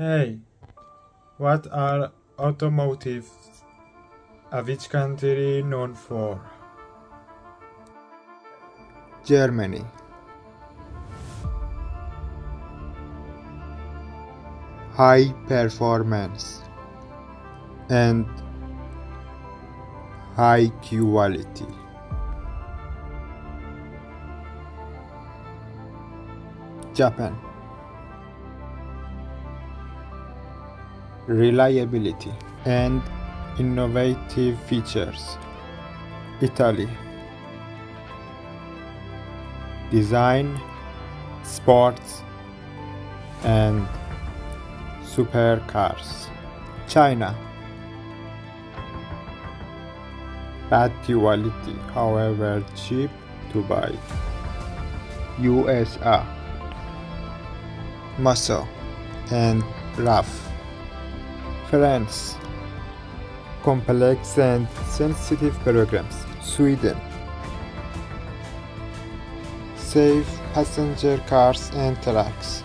Hey, what are automotives of which country known for? Germany. High performance and high quality. Japan reliability and innovative features. Italy. Design sports and supercars. China. Bad quality however cheap to buy. USA muscle and rough France complex and sensitive programs. Sweden. Safe passenger cars and trucks